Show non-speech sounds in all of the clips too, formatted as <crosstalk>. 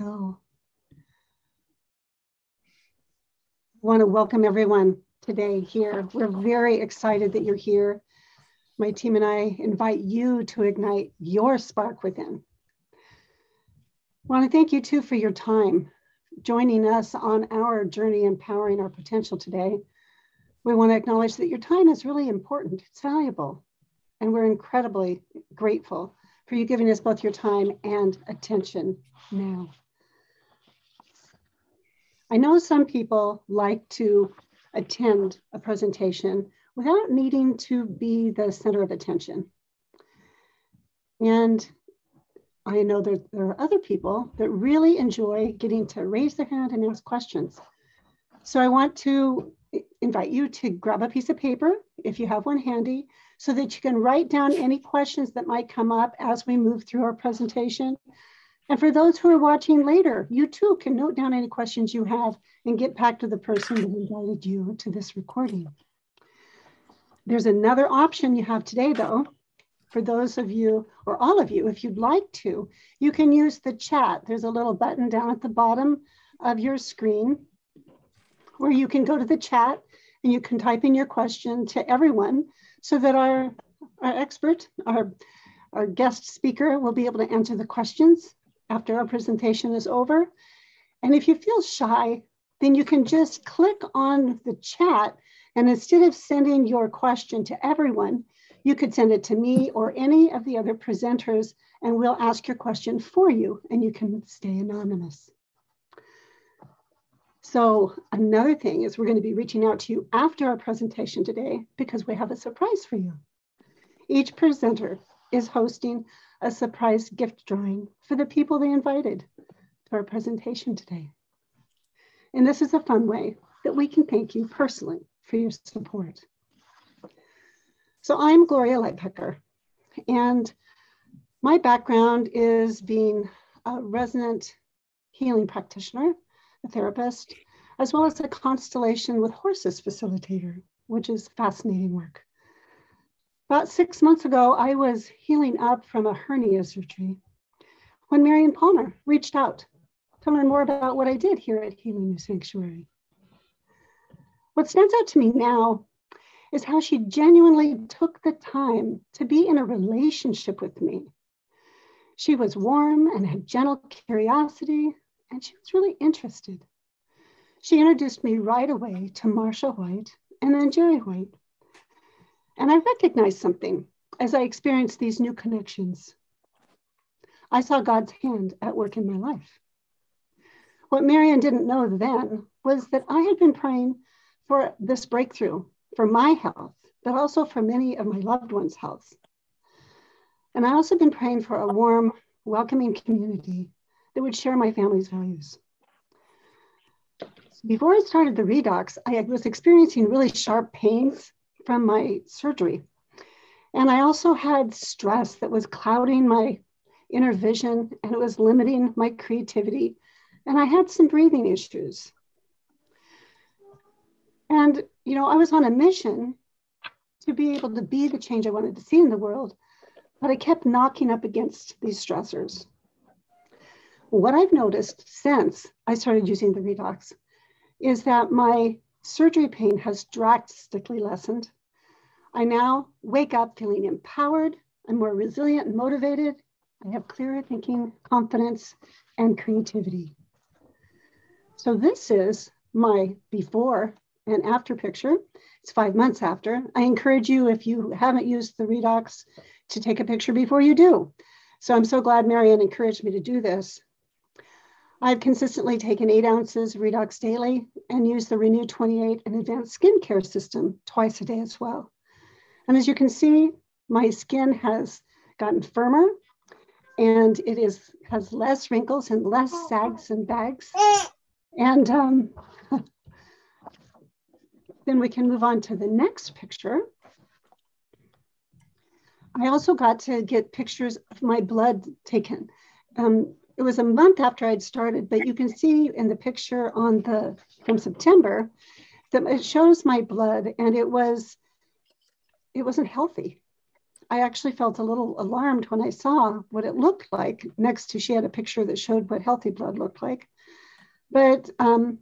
So I want to welcome everyone today here. We're very excited that you're here. My team and I invite you to ignite your spark within. I want to thank you too for your time joining us on our journey empowering our potential today. We want to acknowledge that your time is really important. It's valuable. And we're incredibly grateful for you giving us both your time and attention now. I know some people like to attend a presentation without needing to be the center of attention. And I know that there are other people that really enjoy getting to raise their hand and ask questions. So I want to invite you to grab a piece of paper if you have one handy so that you can write down any questions that might come up as we move through our presentation. And for those who are watching later, you too can note down any questions you have and get back to the person that invited you to this recording. There's another option you have today though. For those of you, or all of you, if you'd like to, you can use the chat. There's a little button down at the bottom of your screen where you can go to the chat and you can type in your question to everyone so that our, our expert, our, our guest speaker will be able to answer the questions after our presentation is over. And if you feel shy, then you can just click on the chat and instead of sending your question to everyone, you could send it to me or any of the other presenters and we'll ask your question for you and you can stay anonymous. So another thing is we're going to be reaching out to you after our presentation today because we have a surprise for you. Each presenter is hosting a surprise gift drawing for the people they invited to our presentation today. And this is a fun way that we can thank you personally for your support. So I'm Gloria Lybecker, and my background is being a resonant healing practitioner, a therapist, as well as a constellation with horses facilitator, which is fascinating work. About six months ago, I was healing up from a hernia surgery when Marion Palmer reached out to learn more about what I did here at Healing New Sanctuary. What stands out to me now is how she genuinely took the time to be in a relationship with me. She was warm and had gentle curiosity, and she was really interested. She introduced me right away to Marsha White and then Jerry White, and I recognized something as I experienced these new connections. I saw God's hand at work in my life. What Marion didn't know then was that I had been praying for this breakthrough for my health, but also for many of my loved ones' health. And I also been praying for a warm, welcoming community that would share my family's values. Before I started the redox, I was experiencing really sharp pains from my surgery. And I also had stress that was clouding my inner vision and it was limiting my creativity. And I had some breathing issues. And, you know, I was on a mission to be able to be the change I wanted to see in the world, but I kept knocking up against these stressors. What I've noticed since I started using the redox is that my surgery pain has drastically lessened. I now wake up feeling empowered, I'm more resilient and motivated. I have clearer thinking, confidence, and creativity. So this is my before and after picture. It's five months after. I encourage you, if you haven't used the Redox, to take a picture before you do. So I'm so glad Marianne encouraged me to do this. I've consistently taken eight ounces Redox daily and use the RENU 28 and advanced skincare system twice a day as well. And as you can see, my skin has gotten firmer and it is has less wrinkles and less sags and bags. And um, <laughs> then we can move on to the next picture. I also got to get pictures of my blood taken. Um, it was a month after I'd started, but you can see in the picture on the from September that it shows my blood and it was it wasn't healthy. I actually felt a little alarmed when I saw what it looked like. Next to, she had a picture that showed what healthy blood looked like. But um,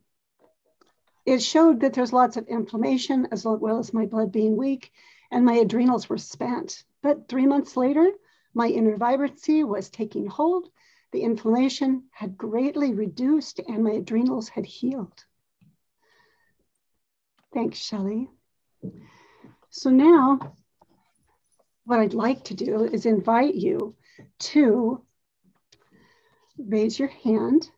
it showed that there's lots of inflammation as well as my blood being weak and my adrenals were spent. But three months later, my inner vibrancy was taking hold. The inflammation had greatly reduced and my adrenals had healed. Thanks, Shelly. So now what I'd like to do is invite you to raise your hand.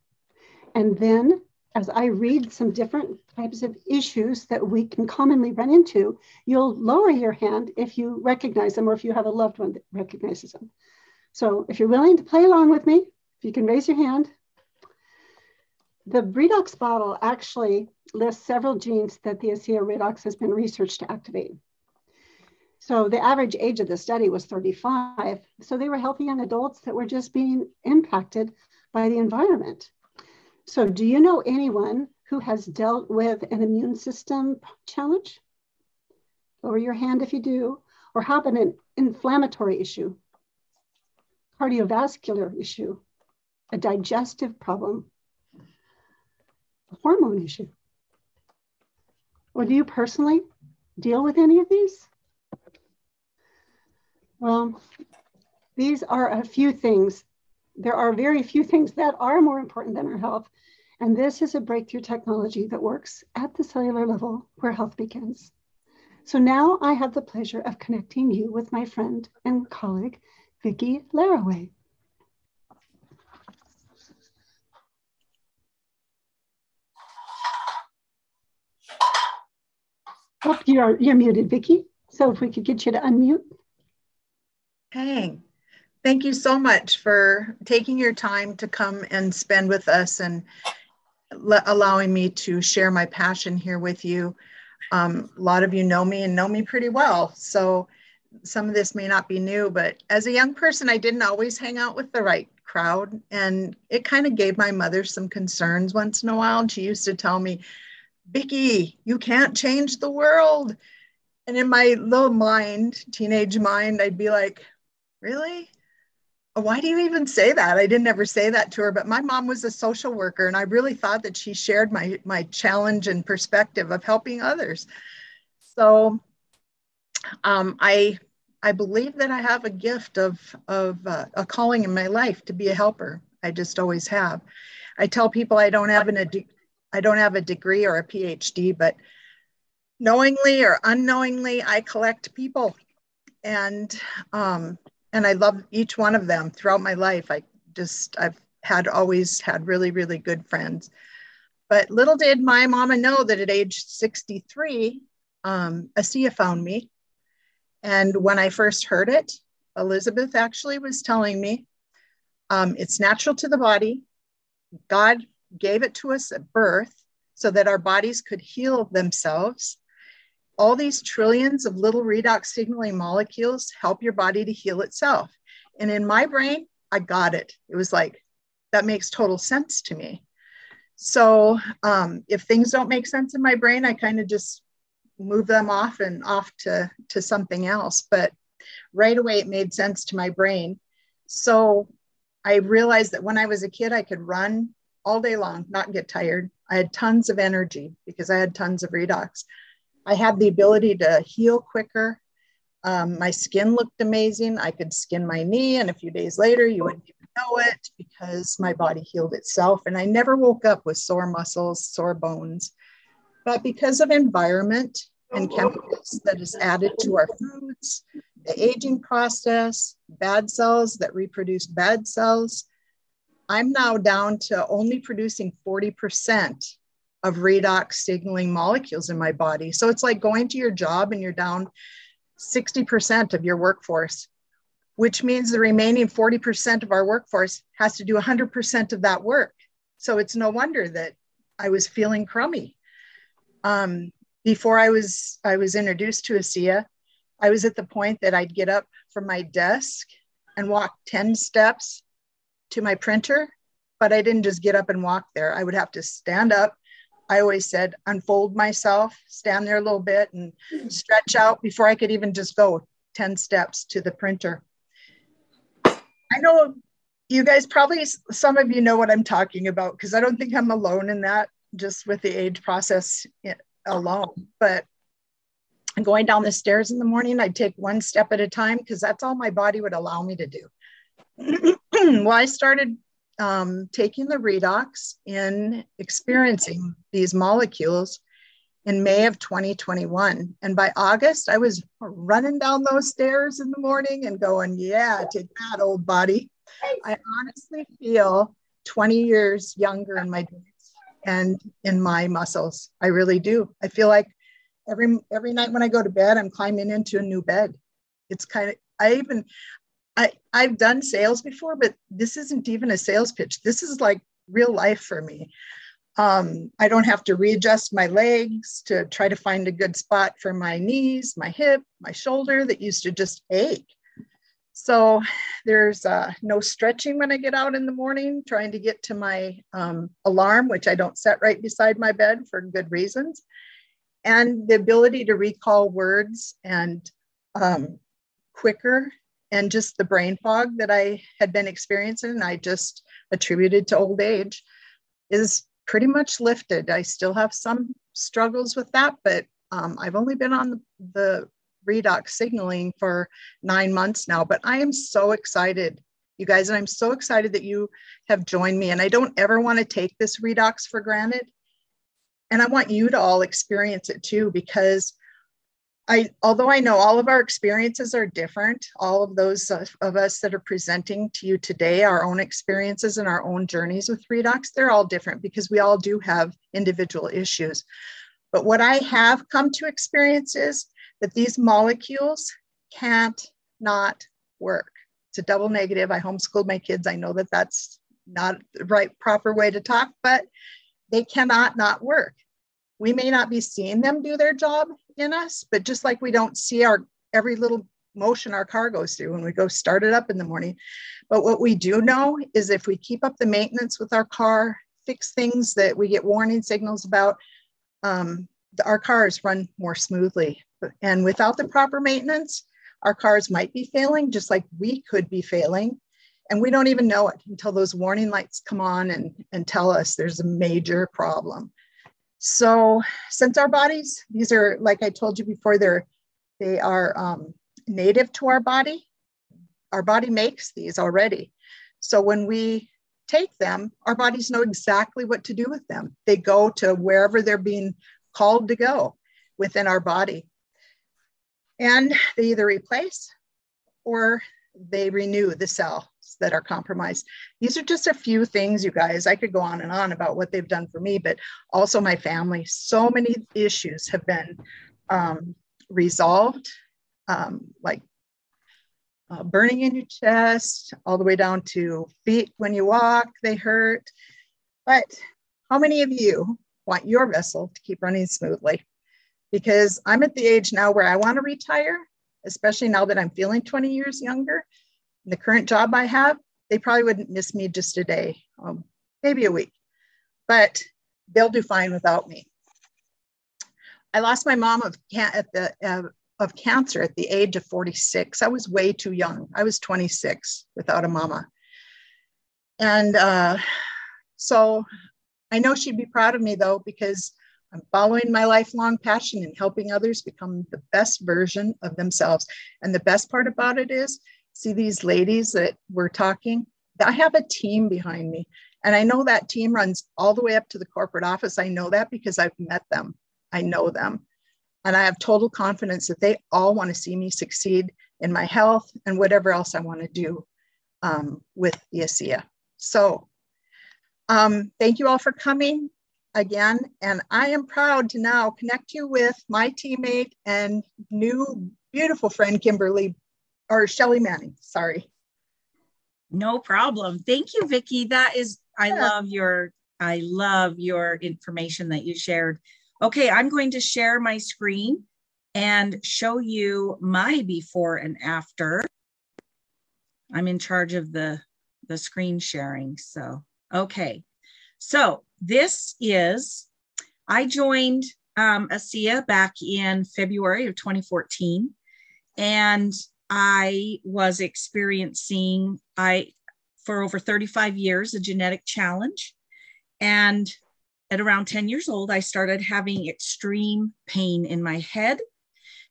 And then as I read some different types of issues that we can commonly run into, you'll lower your hand if you recognize them or if you have a loved one that recognizes them. So if you're willing to play along with me, you can raise your hand. The redox bottle actually lists several genes that the ASEA redox has been researched to activate. So the average age of the study was 35. So they were healthy young adults that were just being impacted by the environment. So do you know anyone who has dealt with an immune system challenge? Lower your hand if you do. Or how about an inflammatory issue, cardiovascular issue, a digestive problem, a hormone issue? Or do you personally deal with any of these? Well, these are a few things. There are very few things that are more important than our health. And this is a breakthrough technology that works at the cellular level where health begins. So now I have the pleasure of connecting you with my friend and colleague, Vicki Laraway. Oh, you're, you're muted, Vicki. So if we could get you to unmute. Hey, thank you so much for taking your time to come and spend with us and allowing me to share my passion here with you. Um, a lot of you know me and know me pretty well. So some of this may not be new, but as a young person, I didn't always hang out with the right crowd. And it kind of gave my mother some concerns once in a while. And she used to tell me, Vicki, you can't change the world. And in my little mind, teenage mind, I'd be like, really? Why do you even say that? I didn't ever say that to her, but my mom was a social worker and I really thought that she shared my my challenge and perspective of helping others. So um, I I believe that I have a gift of of uh, a calling in my life to be a helper. I just always have. I tell people I don't have an I don't have a degree or a PhD, but knowingly or unknowingly, I collect people, and um, and I love each one of them throughout my life. I just, I've had always had really, really good friends. But little did my mama know that at age 63, um, ASEA found me. And when I first heard it, Elizabeth actually was telling me um, it's natural to the body. God gave it to us at birth so that our bodies could heal themselves all these trillions of little redox signaling molecules help your body to heal itself. And in my brain, I got it. It was like, that makes total sense to me. So um, if things don't make sense in my brain, I kind of just move them off and off to, to something else. But right away, it made sense to my brain. So I realized that when I was a kid, I could run all day long, not get tired. I had tons of energy because I had tons of redox. I had the ability to heal quicker. Um, my skin looked amazing. I could skin my knee, and a few days later, you wouldn't even know it because my body healed itself. And I never woke up with sore muscles, sore bones. But because of environment and chemicals that is added to our foods, the aging process, bad cells that reproduce bad cells, I'm now down to only producing 40% of redox signaling molecules in my body. So it's like going to your job and you're down 60% of your workforce, which means the remaining 40% of our workforce has to do 100% of that work. So it's no wonder that I was feeling crummy. Um, before I was I was introduced to ASEA, I was at the point that I'd get up from my desk and walk 10 steps to my printer, but I didn't just get up and walk there. I would have to stand up, I always said, unfold myself, stand there a little bit and stretch out before I could even just go 10 steps to the printer. I know you guys probably, some of you know what I'm talking about because I don't think I'm alone in that just with the age process eh, alone. But I'm going down the stairs in the morning, I'd take one step at a time because that's all my body would allow me to do. Well, I started um, taking the redox and experiencing these molecules in May of 2021. And by August, I was running down those stairs in the morning and going, Yeah, take that, old body. I honestly feel 20 years younger in my joints and in my muscles. I really do. I feel like every every night when I go to bed, I'm climbing into a new bed. It's kind of I even I I've done sales before, but this isn't even a sales pitch. This is like real life for me. Um, I don't have to readjust my legs to try to find a good spot for my knees, my hip, my shoulder that used to just ache. So there's uh, no stretching when I get out in the morning, trying to get to my um, alarm, which I don't set right beside my bed for good reasons. And the ability to recall words and um, quicker and just the brain fog that I had been experiencing, and I just attributed to old age, is pretty much lifted. I still have some struggles with that, but um, I've only been on the, the redox signaling for nine months now. But I am so excited, you guys, and I'm so excited that you have joined me. And I don't ever want to take this redox for granted. And I want you to all experience it too, because I, although I know all of our experiences are different, all of those of us that are presenting to you today, our own experiences and our own journeys with redox, they're all different because we all do have individual issues. But what I have come to experience is that these molecules can't not work. It's a double negative. I homeschooled my kids. I know that that's not the right proper way to talk, but they cannot not work. We may not be seeing them do their job in us, but just like we don't see our every little motion our car goes through when we go start it up in the morning. But what we do know is if we keep up the maintenance with our car, fix things that we get warning signals about, um, our cars run more smoothly. And without the proper maintenance, our cars might be failing, just like we could be failing. And we don't even know it until those warning lights come on and, and tell us there's a major problem. So since our bodies, these are, like I told you before, they're, they are um, native to our body. Our body makes these already. So when we take them, our bodies know exactly what to do with them. They go to wherever they're being called to go within our body. And they either replace or they renew the cell that are compromised. These are just a few things, you guys. I could go on and on about what they've done for me, but also my family. So many issues have been um, resolved, um, like uh, burning in your chest, all the way down to feet when you walk, they hurt. But how many of you want your vessel to keep running smoothly? Because I'm at the age now where I want to retire, especially now that I'm feeling 20 years younger the current job I have, they probably wouldn't miss me just a day, um, maybe a week, but they'll do fine without me. I lost my mom of, at the, uh, of cancer at the age of 46. I was way too young. I was 26 without a mama. And uh, so I know she'd be proud of me though, because I'm following my lifelong passion in helping others become the best version of themselves. And the best part about it is see these ladies that we're talking? I have a team behind me and i know that team runs all the way up to the corporate office. I know that because i've met them. I know them. And i have total confidence that they all want to see me succeed in my health and whatever else i want to do um, with the ASEA. so um, thank you all for coming again. And i am proud to now connect you with my teammate and new beautiful friend kimberly or Shelly Manning, sorry. No problem. Thank you, Vicki. That is, I yeah. love your, I love your information that you shared. Okay, I'm going to share my screen and show you my before and after. I'm in charge of the, the screen sharing. So, okay. So this is, I joined um, ASEA back in February of 2014. and I was experiencing I for over 35 years a genetic challenge. And at around 10 years old I started having extreme pain in my head.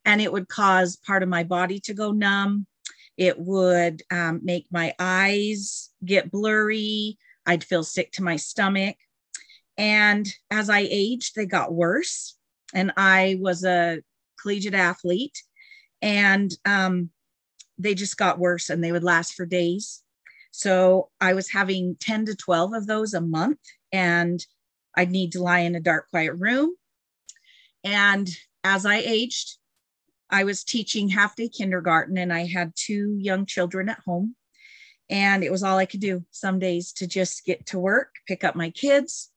And it would cause part of my body to go numb. It would um, make my eyes get blurry. I'd feel sick to my stomach. And as I aged they got worse. And I was a collegiate athlete. And um, they just got worse and they would last for days. So I was having 10 to 12 of those a month, and I'd need to lie in a dark, quiet room. And as I aged, I was teaching half day kindergarten, and I had two young children at home. And it was all I could do some days to just get to work, pick up my kids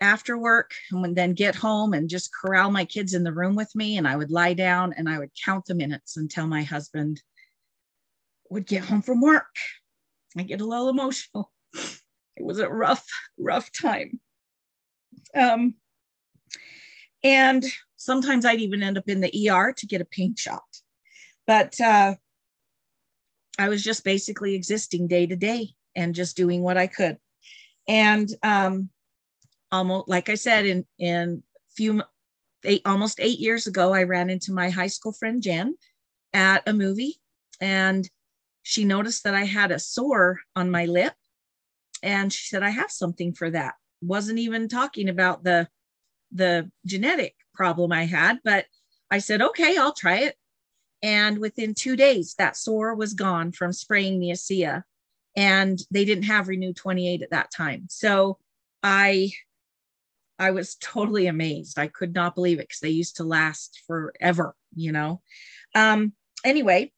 after work, and then get home and just corral my kids in the room with me. And I would lie down and I would count the minutes until my husband would get home from work. I get a little emotional. It was a rough, rough time. Um, and sometimes I'd even end up in the ER to get a pain shot. But uh, I was just basically existing day to day and just doing what I could. And um, almost, like I said, in in few eight, almost eight years ago, I ran into my high school friend Jen at a movie, and she noticed that I had a sore on my lip and she said, I have something for that. Wasn't even talking about the the genetic problem I had, but I said, okay, I'll try it. And within two days, that sore was gone from spraying ASEA. And they didn't have RENU 28 at that time. So I I was totally amazed. I could not believe it because they used to last forever, you know. Um, anyway,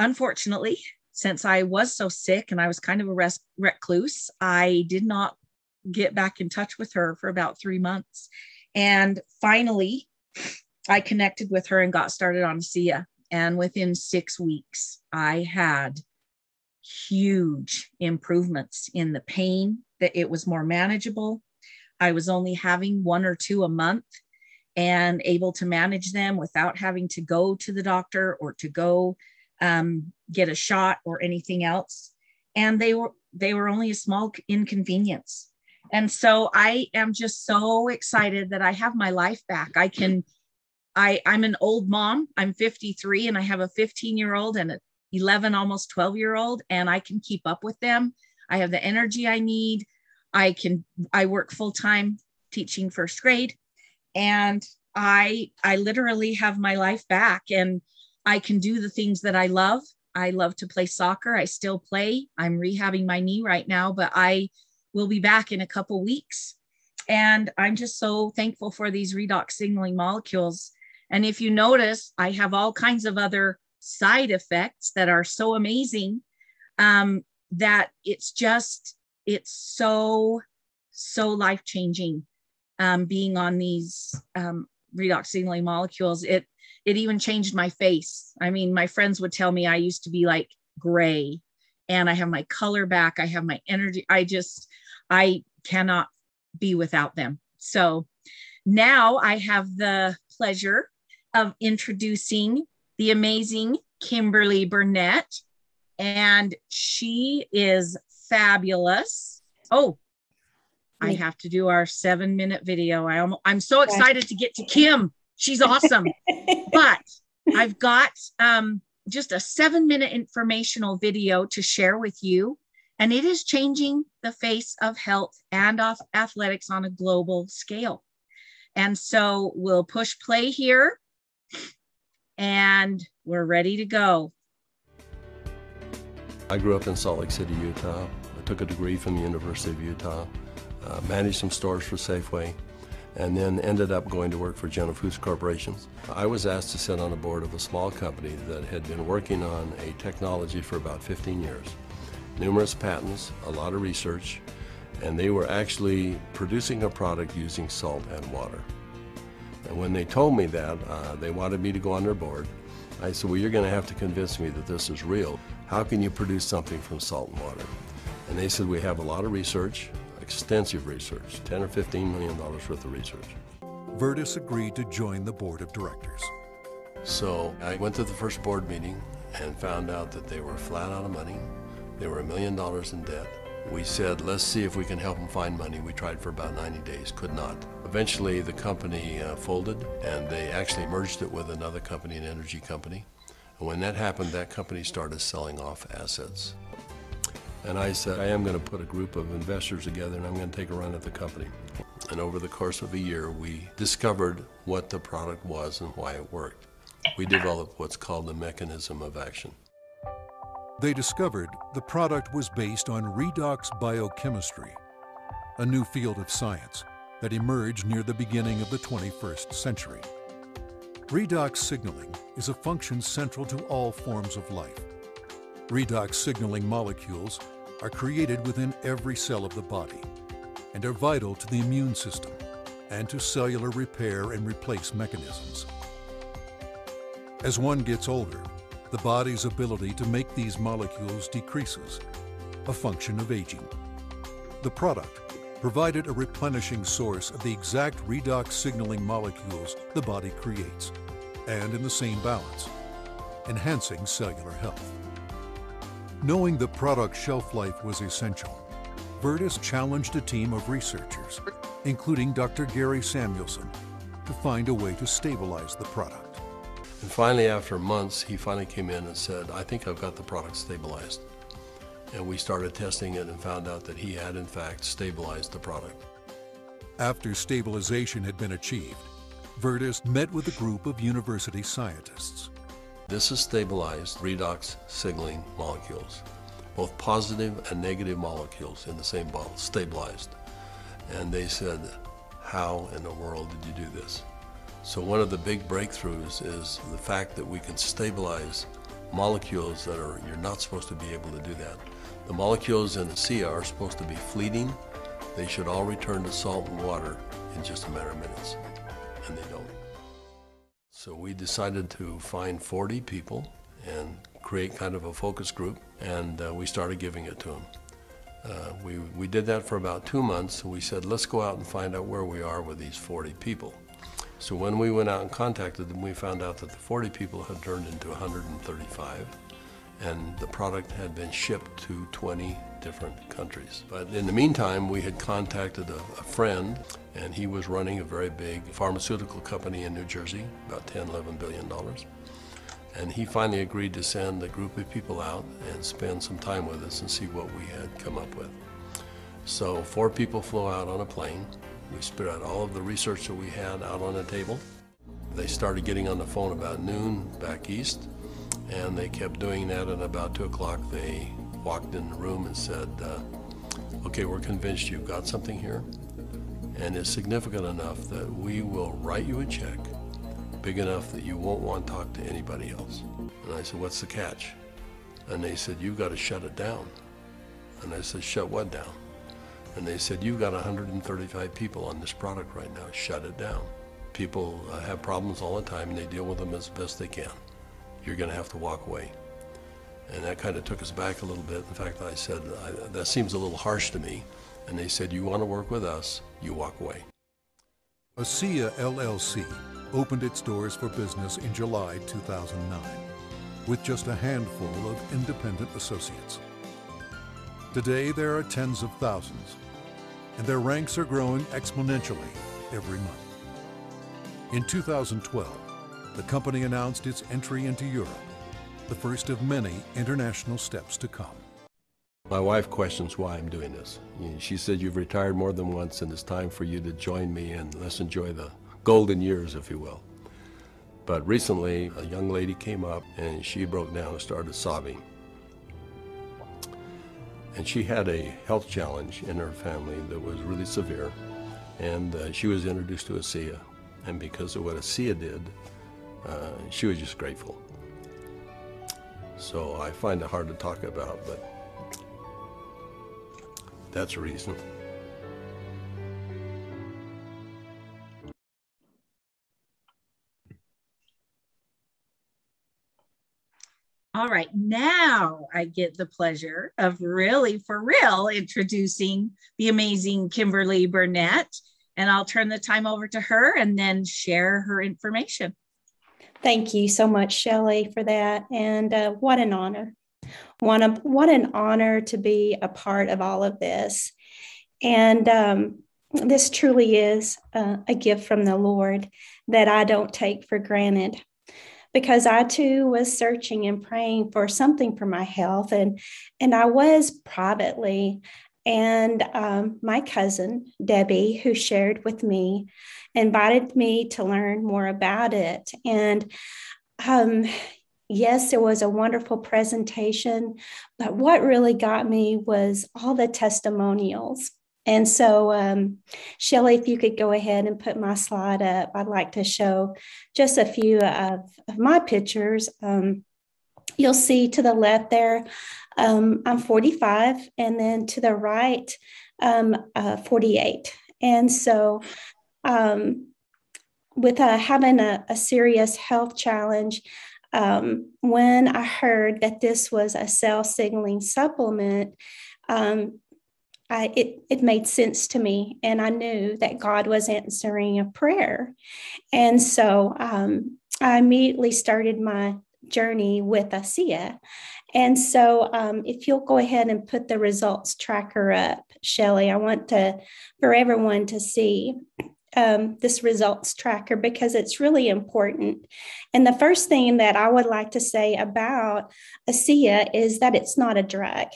unfortunately, since I was so sick and I was kind of a res- recluse, I did not get back in touch with her for about three months. And finally, I connected with her and got started on ASEA. And within six weeks, I had huge improvements in the pain, that it was more manageable. I was only having one or two a month and able to manage them without having to go to the doctor or to go um, get a shot or anything else. And they were they were only a small inconvenience. And so i am just so excited that i have my life back. I can i i'm an old mom. I'm 53 and i have a 15 year old and a 11 almost 12 year old and i can keep up with them. I have the energy i need. I can i work full time teaching first grade. And i i literally have my life back. And I can do the things that I love. I love to play soccer. I still play. I'm rehabbing my knee right now, but I will be back in a couple weeks. And I'm just so thankful for these redox signaling molecules. And if you notice, I have all kinds of other side effects that are so amazing um, that it's just, it's so, so life changing um, being on these um, redox signaling molecules. It it even changed my face. I mean, my friends would tell me I used to be like gray and I have my color back. I have my energy. I just, I cannot be without them. So now I have the pleasure of introducing the amazing Kimberly Burnett. And she is fabulous. Oh, I have to do our seven minute video. I am, I'm so excited to get to Kim. She's awesome. <laughs> but I've got um, just a seven minute informational video to share with you. And it is changing the face of health and of athletics on a global scale. And so we'll push play here and we're ready to go. I grew up in Salt Lake City, Utah. I took a degree from the University of Utah, uh, managed some stores for Safeway, and then ended up going to work for General Foods Corporations. I was asked to sit on the board of a small company that had been working on a technology for about 15 years. Numerous patents, a lot of research, and they were actually producing a product using salt and water. And when they told me that, uh, they wanted me to go on their board. I said, well, you're going to have to convince me that this is real. How can you produce something from salt and water? And they said, we have a lot of research extensive research, 10 or 15 million dollars worth of research. Verdis agreed to join the board of directors. So I went to the first board meeting and found out that they were flat out of money. They were a million dollars in debt. We said, let's see if we can help them find money. We tried for about 90 days, could not. Eventually, the company uh, folded and they actually merged it with another company, an energy company. And when that happened, that company started selling off assets. And I said, I am going to put a group of investors together and I'm going to take a run at the company. And over the course of a year, we discovered what the product was and why it worked. We developed what's called the mechanism of action. They discovered the product was based on redox biochemistry, a new field of science that emerged near the beginning of the 21st century. Redox signaling is a function central to all forms of life. Redox signaling molecules are created within every cell of the body and are vital to the immune system and to cellular repair and replace mechanisms. As one gets older, the body's ability to make these molecules decreases, a function of aging. The product provided a replenishing source of the exact redox signaling molecules the body creates, and in the same balance, enhancing cellular health. Knowing the product's shelf life was essential, Verdis challenged a team of researchers, including Dr. Gary Samuelson, to find a way to stabilize the product. And finally, after months, he finally came in and said, I think I've got the product stabilized. And we started testing it and found out that he had, in fact, stabilized the product. After stabilization had been achieved, Verdis met with a group of university scientists. This is stabilized redox signaling molecules, both positive and negative molecules in the same bottle, stabilized. And they said, how in the world did you do this? So one of the big breakthroughs is the fact that we can stabilize molecules that are, you're not supposed to be able to do that. The molecules in the sea are supposed to be fleeting. They should all return to salt and water in just a matter of minutes, and they don't. So we decided to find 40 people and create kind of a focus group, and uh, we started giving it to them. Uh, we, we did that for about two months, we said, let's go out and find out where we are with these 40 people. So when we went out and contacted them, we found out that the 40 people had turned into 135, and the product had been shipped to 20 different countries. But in the meantime, we had contacted a, a, friend, and he was running a very big pharmaceutical company in New Jersey, about 10, 11 billion dollars. And he finally agreed to send a group of people out and spend some time with us and see what we had come up with. So four people flew out on a plane. We spread out all of the research that we had out on a table. They started getting on the phone about noon back east, and they kept doing that. And about 2 o'clock, they walked in the room and said, uh, okay, we're convinced you've got something here, and it's significant enough that we will write you a check big enough that you won't want to talk to anybody else. And I said, what's the catch? And they said, you've got to shut it down. And I said, shut what down? And they said, you've got 135 people on this product right now, shut it down. People uh, have problems all the time and they deal with them as best they can. You're going to have to walk away. And that kind of took us back a little bit. In fact, I said, I, that seems a little harsh to me. And they said, you want to work with us, you walk away. ASEA LLC opened its doors for business in July 2009 with just a handful of independent associates. Today, there are tens of thousands, and their ranks are growing exponentially every month. In 2012, the company announced its entry into Europe, the first of many international steps to come. My wife questions why I'm doing this. She said, You've retired more than once, and it's time for you to join me and let's enjoy the golden years, if you will. But recently, a young lady came up and she broke down and started sobbing. And she had a health challenge in her family that was really severe. And uh, she was introduced to ASEA. And because of what ASEA did, uh, she was just grateful. So I find it hard to talk about, but that's a reason. All right, now I get the pleasure of really for real introducing the amazing Kimberly Burnett. And I'll turn the time over to her and then share her information. Thank you so much, Shelly, for that. And uh, what an honor. What, a, what an honor to be a part of all of this. And um, this truly is uh, a gift from the Lord that I don't take for granted because I too was searching and praying for something for my health and and I was privately and um, my cousin Debbie who shared with me invited me to learn more about it and um, yes, it was a wonderful presentation, but what really got me was all the testimonials. And so, um, Shelly, if you could go ahead and put my slide up, I'd like to show just a few of, of my pictures. Um, you'll see to the left there, um, I'm 45, and then to the right, um, uh, 48. And so, um, with uh, having a, a, serious health challenge, um, when I heard that this was a cell signaling supplement, um, I, it, it made sense to me. And I knew that God was answering a prayer. And so um, I immediately started my journey with ASEA. And so um, if you'll go ahead and put the results tracker up, Shelly, I want to for everyone to see um, this results tracker because it's really important. And the first thing that I would like to say about ASEA is that it's not a drug,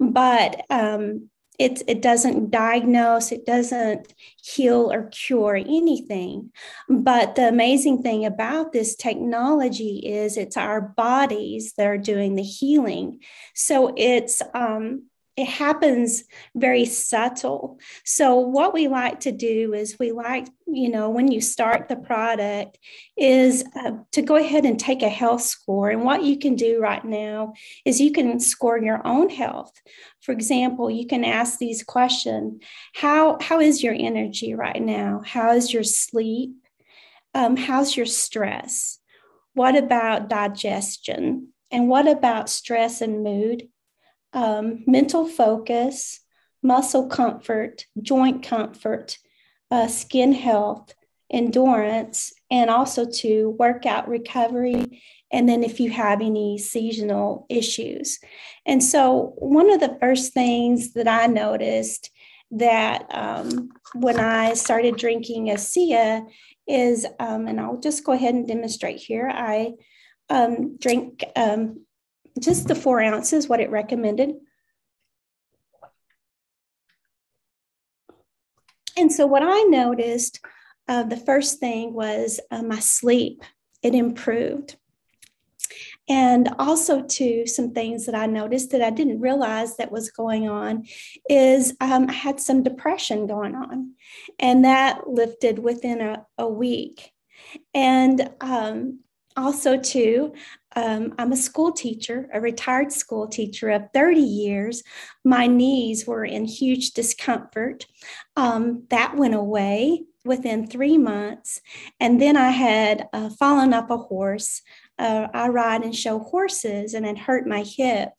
but um, it, it doesn't diagnose, it doesn't heal or cure anything. But the amazing thing about this technology is it's our bodies that are doing the healing. So it's um, it happens very subtle. So what we like to do is we like, you know, when you start the product is uh, to go ahead and take a health score. And what you can do right now is you can score your own health. For example, you can ask these questions. How, how is your energy right now? How is your sleep? Um, how's your stress? What about digestion? And what about stress and mood? Um, mental focus, muscle comfort, joint comfort, uh, skin health, endurance, and also to workout recovery. And then if you have any seasonal issues. And so, one of the first things that I noticed that um, when I started drinking ASEA is, um, and I'll just go ahead and demonstrate here, I um, drink um, just the four ounces, what it recommended. And so, what I noticed, uh, the first thing was uh, my sleep, it improved. And also, too, some things that I noticed that I didn't realize that was going on is um, I had some depression going on, and that lifted within a, a week. And um, also, too, um, I'm a school teacher, a retired school teacher of 30 years. My knees were in huge discomfort. Um, that went away within three months. And then I had uh, fallen up a horse. Uh, I ride and show horses, and it hurt my hip.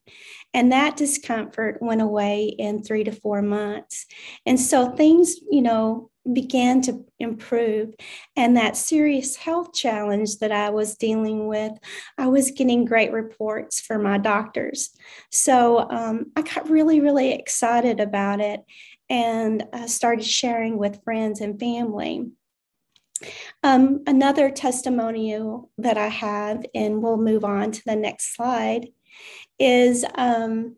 And that discomfort went away in three to four months. And so things, you know, began to improve. And that serious health challenge that I was dealing with, I was getting great reports from my doctors. So um, I got really, really excited about it and I started sharing with friends and family. Um, another testimonial that I have, and we'll move on to the next slide, is um,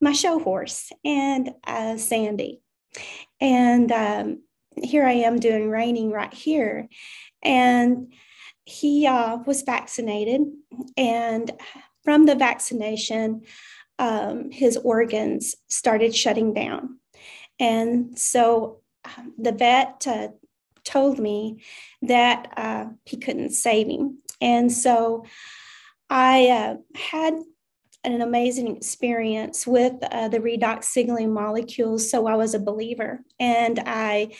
my show horse and uh, Sandy. And um, here I am doing reining right here. And he uh, was vaccinated. And from the vaccination, um, his organs started shutting down. And so um, the vet uh, told me that uh, he couldn't save him. And so I uh, had an amazing experience with uh, the redox signaling molecules. So I was a believer and I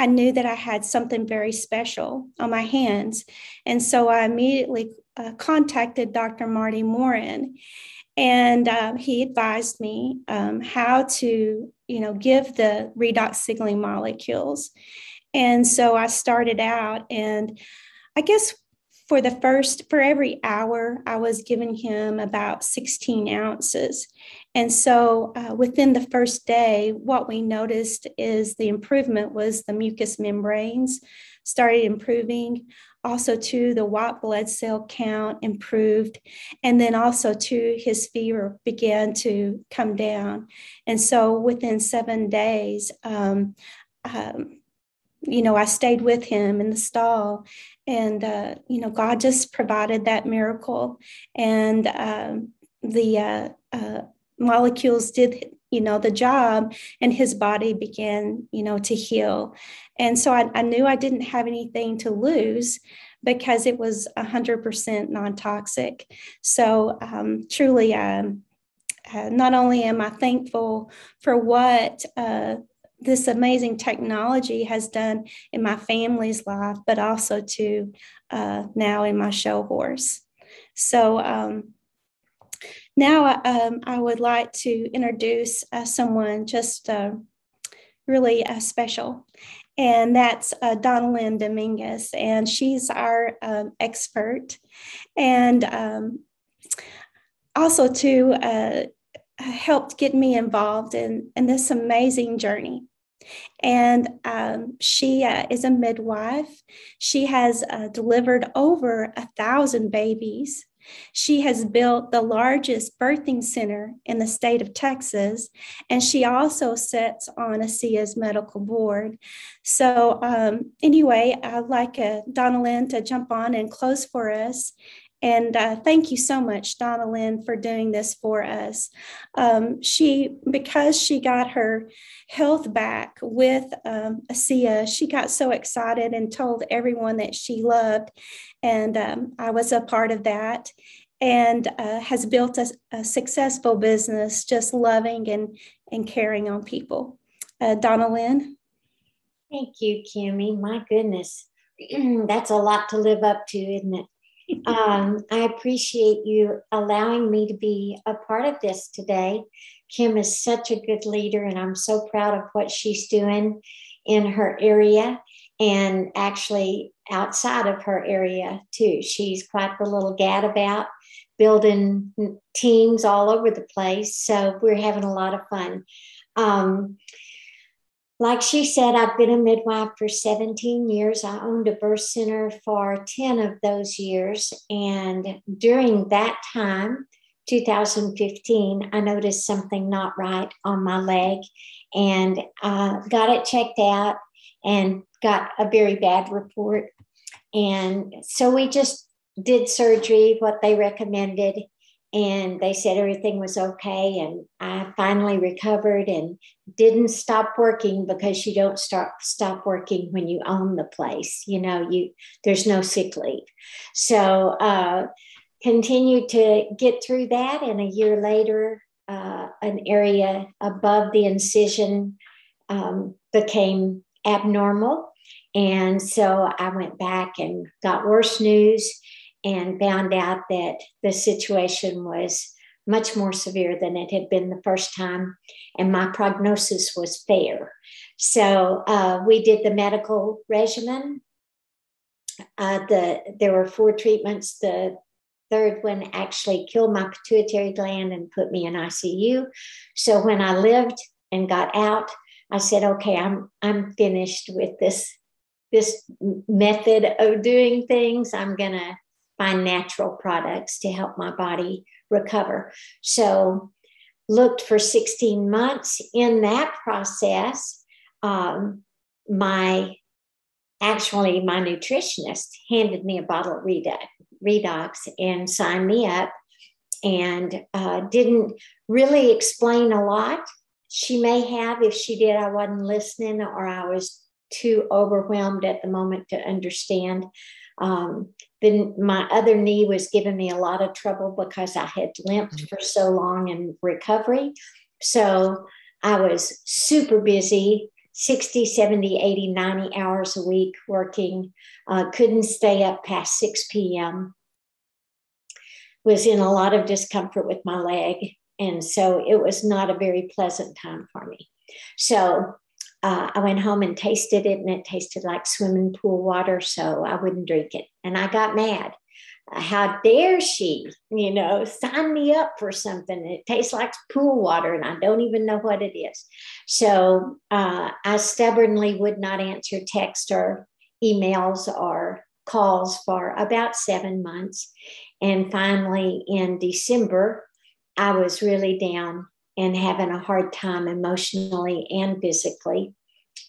I knew that I had something very special on my hands. And so I immediately uh, contacted Dr. Marty Morin, and uh, he advised me um, how to, you know, give the redox signaling molecules. And so I started out, and I guess for the first, for every hour, I was giving him about 16 ounces. And so uh, within the first day, what we noticed is the improvement was the mucous membranes started improving. Also, to the white blood cell count improved. And then also, to his fever began to come down. And so within seven days, um, um, you know, I stayed with him in the stall, and uh, you know, God just provided that miracle, and um, the uh, uh, molecules did, you know, the job, and his body began, you know, to heal, and so I, I knew I didn't have anything to lose because it was 100% non-toxic. So um, truly, um, uh, not only am I thankful for what uh, this amazing technology has done in my family's life, but also to uh, now in my show horse. So um, now um, I would like to introduce uh, someone just uh, really uh, special. And that's uh, Donnellyn Dominguez, and she's our um, expert. And um, also to uh, helped get me involved in, in this amazing journey. And um, she uh, is a midwife. She has uh, delivered over a thousand babies. She has built the largest birthing center in the state of Texas, and she also sits on ASEA's medical board. So, um, anyway, I'd like uh, Donnellyn to jump on and close for us and uh, thank you so much, Donnellyn, for doing this for us. Um, she, because she got her health back with um, ASEA, she got so excited and told everyone that she loved. And um, I was a part of that and uh, has built a, a, successful business just loving and, and caring on people. Uh, Donnellyn? Thank you, Kimmy. My goodness, <clears throat> that's a lot to live up to, isn't it? Um, I appreciate you allowing me to be a part of this today. Kim is such a good leader, and I'm so proud of what she's doing in her area and actually outside of her area too. She's quite the little gadabout, building teams all over the place. So we're having a lot of fun. Um, like she said, I've been a midwife for 17 years. I owned a birth center for 10 of those years. And during that time, 2015, I noticed something not right on my leg and uh, got it checked out and got a very bad report. And so we just did surgery, what they recommended, and they said everything was okay and i finally recovered and didn't stop working because you don't start stop working when you own the place you know you there's no sick leave. So uh continued to get through that and a year later uh, an area above the incision um, became abnormal. And so i went back and got worse news and found out that the situation was much more severe than it had been the first time, and my prognosis was fair. So uh, we did the medical regimen. Uh, the there were four treatments. The third one actually killed my pituitary gland and put me in ICU. So when I lived and got out, I said, "Okay, I'm I'm finished with this this method of doing things. I'm gonna find natural products to help my body recover. So, looked for 16 months. In that process, um, my actually my nutritionist handed me a bottle of Redox, Redox and signed me up, and uh, didn't really explain a lot. She may have, if she did, I wasn't listening or I was too overwhelmed at the moment to understand. Um, then my other knee was giving me a lot of trouble because I had limped mm-hmm. for so long in recovery. So I was super busy 60, 70, 80, 90 hours a week working, uh, couldn't stay up past 6 p.m., was in a lot of discomfort with my leg. And so it was not a very pleasant time for me. So uh, I went home and tasted it, and it tasted like swimming pool water. So I wouldn't drink it. And I got mad. how dare she, you know, sign me up for something? It tastes like pool water and I don't even know what it is. So uh, I stubbornly would not answer text or emails or calls for about seven months. And finally, in December, I was really down and having a hard time emotionally and physically.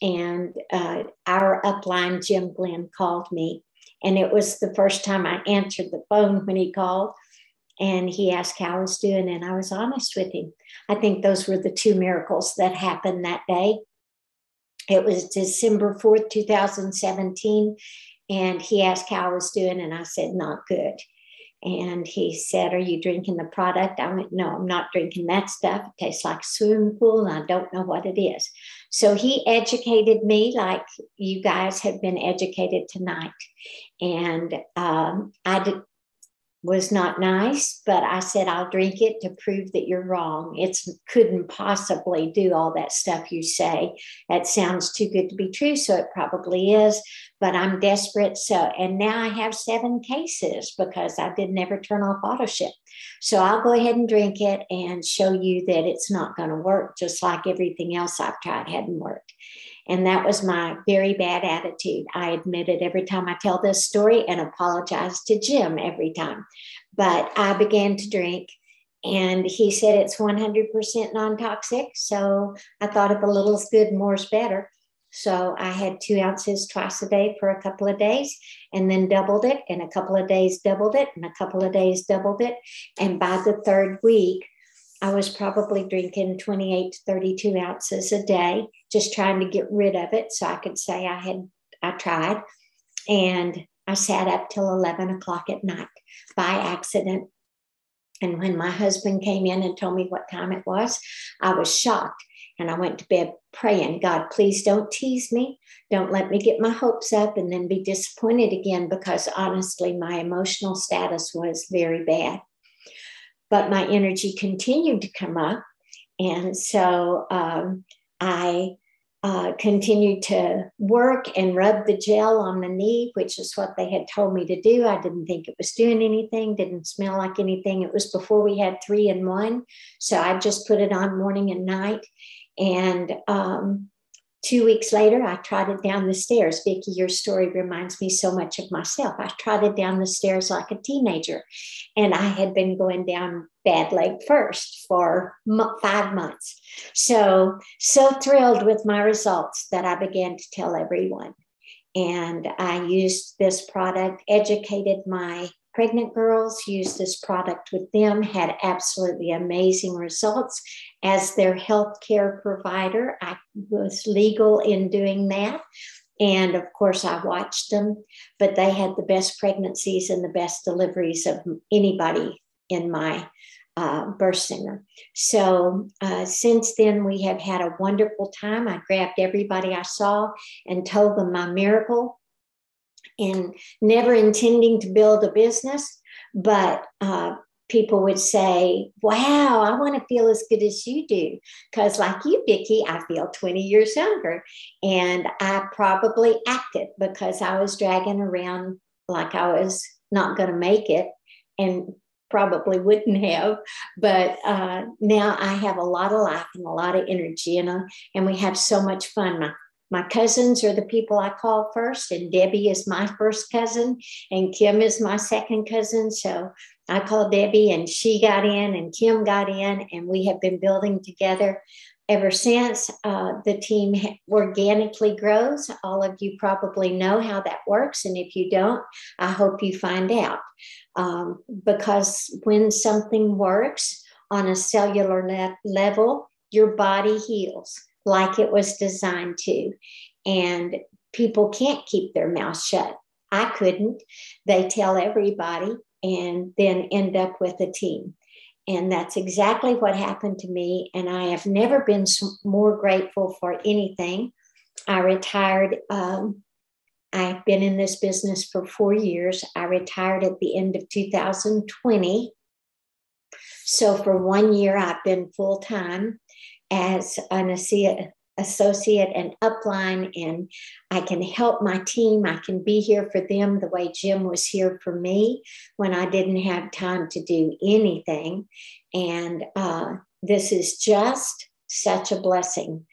And uh, our upline, Jim Glenn, called me and it was the first time I answered the phone when he called. And he asked how I was doing, and I was honest with him. I think those were the two miracles that happened that day. It was December 4th, 2017. And he asked how I was doing, and I said, not good. And he said, Are you drinking the product? I went, No, I'm not drinking that stuff. It tastes like swimming pool, and I don't know what it is. So he educated me like you guys have been educated tonight. And um, I did, was not nice, but I said, I'll drink it to prove that you're wrong. It couldn't possibly do all that stuff you say. That sounds too good to be true. So it probably is, but I'm desperate. So, and now I have seven cases because I did never turn off auto ship. So I'll go ahead and drink it and show you that it's not going to work, just like everything else I've tried hadn't worked. And that was my very bad attitude. I admit it every time I tell this story and apologize to Jim every time. But I began to drink and he said it's 100% non toxic. So I thought if a little's good, more's better. So I had two ounces twice a day for a couple of days and then doubled it, and a couple of days doubled it, and a couple of days doubled it. And by the third week, I was probably drinking 28 to 32 ounces a day, just trying to get rid of it so I could say I had I tried. And I sat up till 11 o'clock at night by accident. And when my husband came in and told me what time it was, I was shocked. And I went to bed praying, God, please don't tease me. Don't let me get my hopes up and then be disappointed again because honestly, my emotional status was very bad but my energy continued to come up. And so um, I uh, continued to work and rub the gel on the knee, which is what they had told me to do. I didn't think it was doing anything, didn't smell like anything. It was before we had three in one. So I just put it on morning and night. And um, Two weeks later, I trotted down the stairs. Vicki, your story reminds me so much of myself. I trotted down the stairs like a teenager, and I had been going down bad leg first for five months. So, so thrilled with my results that I began to tell everyone. And I used this product, educated my pregnant girls, used this product with them, had absolutely amazing results. As their healthcare provider, I was legal in doing that. And of course, I watched them, but they had the best pregnancies and the best deliveries of anybody in my uh, birth center. So uh, since then, we have had a wonderful time. I grabbed everybody I saw and told them my miracle and never intending to build a business, but uh, people would say, Wow, I want to feel as good as you do. Because, like you, Vicki, I feel 20 years younger. And I probably acted because I was dragging around like I was not going to make it and probably wouldn't have. But uh, now I have a lot of life and a lot of energy, and, uh, and we have so much fun. My my cousins are the people I call first, and Debbie is my first cousin, and Kim is my second cousin. So I called Debbie, and she got in, and Kim got in, and we have been building together ever since. Uh, the team organically grows. All of you probably know how that works, and if you don't, I hope you find out. Um, because when something works on a cellular le- level, your body heals like it was designed to. And people can't keep their mouth shut. I couldn't. They tell everybody and then end up with a team. And that's exactly what happened to me. And I have never been more grateful for anything. I retired. Um, I've been in this business for four years. I retired at the end of 2020. So for one year, I've been full time as an associate and upline, and I can help my team. I can be here for them the way Jim was here for me when I didn't have time to do anything. And uh, this is just such a blessing.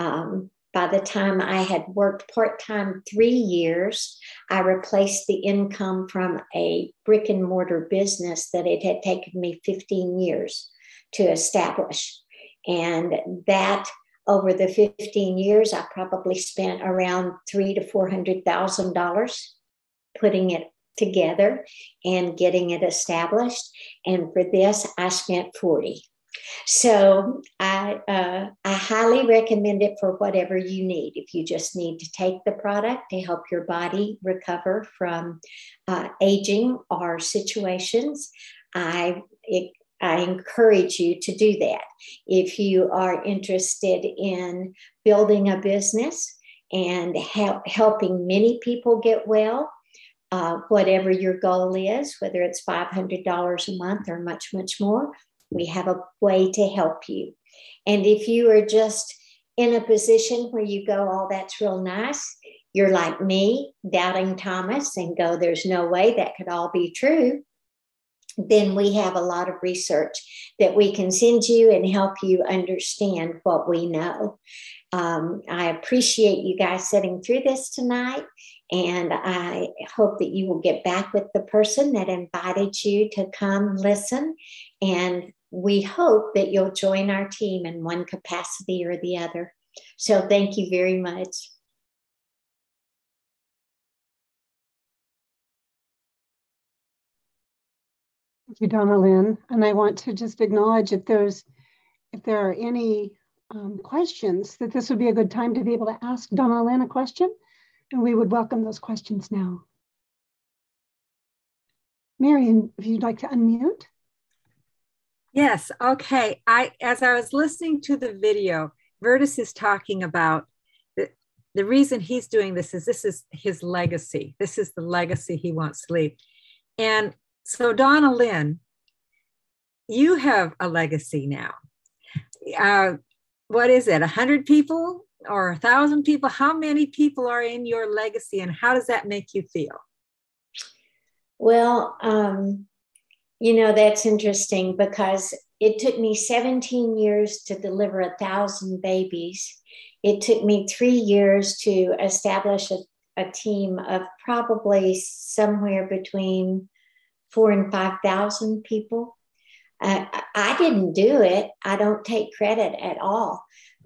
Um, by the time I had worked part time three years, I replaced the income from a brick and mortar business that it had taken me 15 years to establish. And that over the 15 years, I probably spent around three to four hundred thousand dollars putting it together and getting it established. And for this, I spent 40. So I uh, I highly recommend it for whatever you need. If you just need to take the product to help your body recover from uh, aging or situations, I it, I encourage you to do that. If you are interested in building a business and help, helping many people get well, uh, whatever your goal is, whether it's $500 a month or much, much more, we have a way to help you. And if you are just in a position where you go, oh, that's real nice, you're like me, doubting Thomas, and go, there's no way that could all be true then we have a lot of research that we can send you and help you understand what we know. Um, I appreciate you guys sitting through this tonight, and I hope that you will get back with the person that invited you to come listen. And we hope that you'll join our team in one capacity or the other. So, thank you very much. Thank you, Donnellyn. And I want to just acknowledge if there's if there are any um, questions, that this would be a good time to be able to ask Donnellyn a question, and we would welcome those questions now. Marion, if you'd like to unmute. Yes, okay. I as I was listening to the video, Verdis is talking about the, the reason he's doing this is this is his legacy. This is the legacy he wants to leave. And so, Donnellyn, you have a legacy now. Uh, what is it, 100 people or 1,000 people? How many people are in your legacy and how does that make you feel? Well, um, you know, that's interesting because it took me 17 years to deliver a thousand babies. It took me three years to establish a, a team of probably somewhere between four and 5,000 people. Uh, I didn't do it. I don't take credit at all.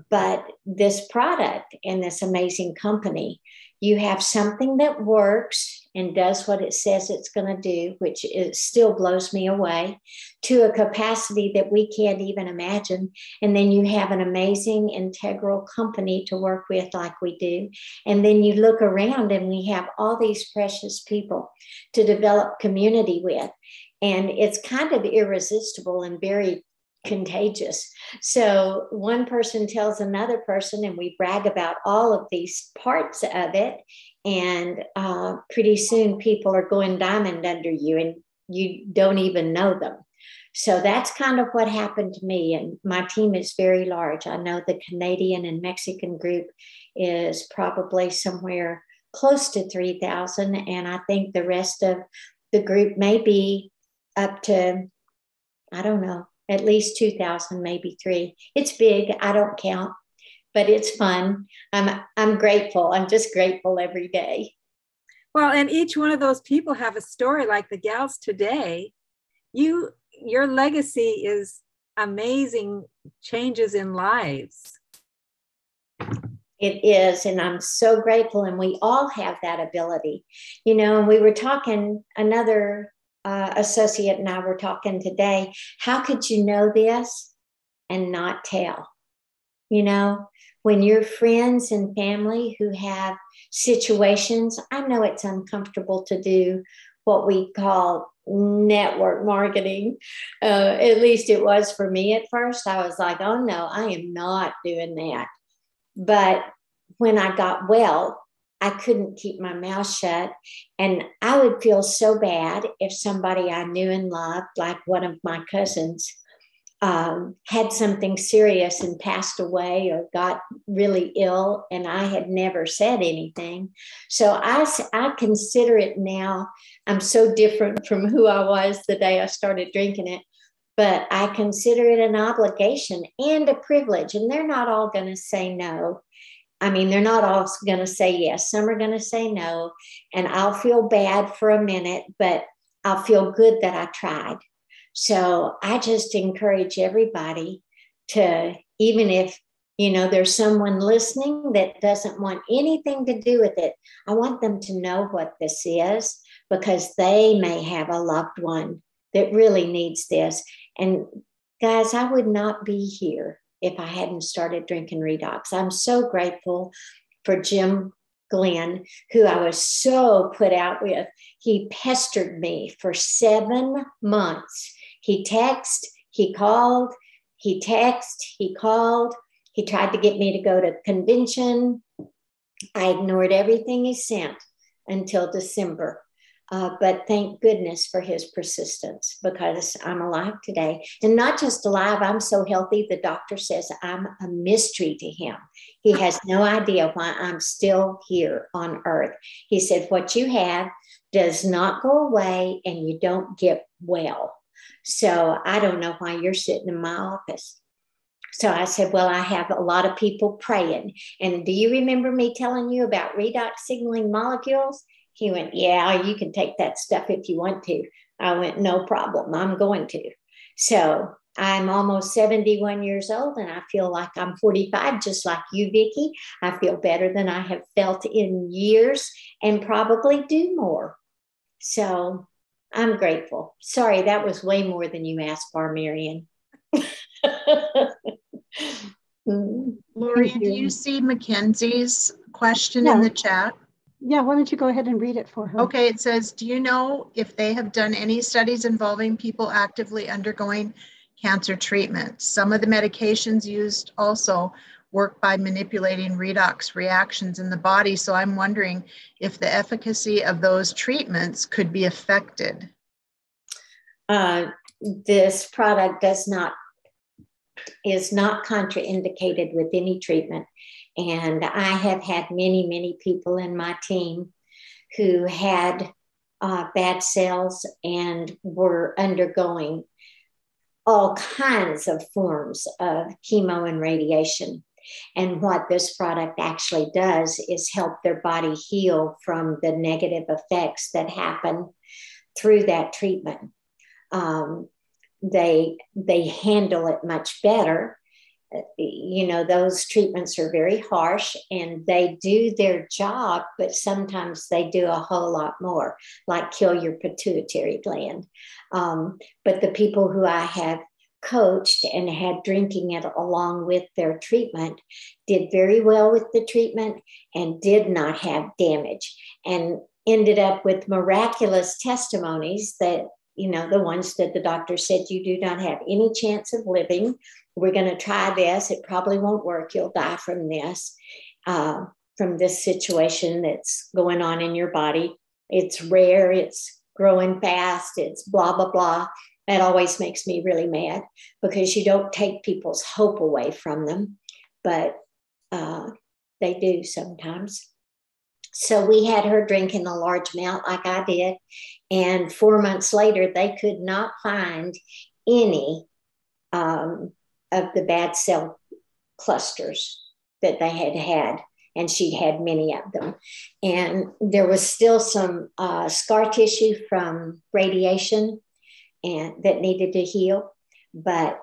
But this product and this amazing company, you have something that works and does what it says it's going to do, which it still blows me away, to a capacity that we can't even imagine. And then you have an amazing integral company to work with, like we do. And then you look around and we have all these precious people to develop community with. And it's kind of irresistible and very contagious. So one person tells another person, and we brag about all of these parts of it. And uh, pretty soon people are going diamond under you, and you don't even know them. So that's kind of what happened to me. And my team is very large. I know the Canadian and Mexican group is probably somewhere close to 3,000. And I think the rest of the group may be up to, I don't know, at least 2000 maybe three. It's big. I don't count but it's fun. I'm i'm grateful. I'm just grateful every day. Well and each one of those people have a story like the gals today. You your legacy is amazing changes in lives. It is and i'm so grateful and we all have that ability. You know and we were talking another uh, associate and I were talking today. How could you know this and not tell? You know, when your friends and family who have situations, I know it's uncomfortable to do what we call network marketing. Uh, at least it was for me at first. I was like, oh no, I am not doing that. But when I got well, I couldn't keep my mouth shut. And I would feel so bad if somebody I knew and loved, like one of my cousins, um, had something serious and passed away or got really ill, and I had never said anything. So I, I consider it now, I'm so different <laughs> from who I was the day I started drinking it, but I consider it an obligation and a privilege. And they're not all going to say no. I mean, they're not all going to say yes. Some are going to say no. And I'll feel bad for a minute, but I'll feel good that I tried. So I just encourage everybody to, even if, you know, there's someone listening that doesn't want anything to do with it, I want them to know what this is because they may have a loved one that really needs this. And guys, I would not be here if I hadn't started drinking Redox. I'm so grateful for Jim Glenn, who I was so put out with. He pestered me for seven months. He texted, he called, he texted, he called. He tried to get me to go to convention. I ignored everything he sent until December. Uh, but thank goodness for his persistence because I'm alive today. And not just alive, I'm so healthy. The doctor says I'm a mystery to him. He has no idea why I'm still here on earth. He said, What you have does not go away and you don't get well. So I don't know why you're sitting in my office. So I said, Well, I have a lot of people praying. And do you remember me telling you about redox signaling molecules? He went, Yeah, you can take that stuff if you want to. I went, No problem. I'm going to. So I'm almost 71 years old and I feel like I'm 45, just like you, Vicki. I feel better than I have felt in years and probably do more. So I'm grateful. Sorry, that was way more than you asked for, Marion. <laughs> Mm-hmm. Lori, do you see Mackenzie's question yeah. in the chat? Yeah, why don't you go ahead and read it for her? Okay, it says, do you know if they have done any studies involving people actively undergoing cancer treatment? Some of the medications used also work by manipulating redox reactions in the body. So I'm wondering if the efficacy of those treatments could be affected. Uh, this product does not is not contraindicated with any treatment and I have had many, many people in my team who had uh, bad cells and were undergoing all kinds of forms of chemo and radiation. And what this product actually does is help their body heal from the negative effects that happen through that treatment. Um, they they handle it much better you know, those treatments are very harsh and they do their job, but sometimes they do a whole lot more, like kill your pituitary gland. Um, but the people who I have coached and had drinking it along with their treatment did very well with the treatment and did not have damage and ended up with miraculous testimonies that you know the ones that the doctor said you do not have any chance of living we're going to try this. It probably won't work. You'll die from this, uh, from this situation that's going on in your body. It's rare, it's growing fast, it's blah, blah, blah. That always makes me really mad because you don't take people's hope away from them, but uh, they do sometimes. So we had her drinking a large amount like I did. And four months later, they could not find any um, of the bad cell clusters that they had had. And she had many of them. And there was still some uh, scar tissue from radiation and that needed to heal. But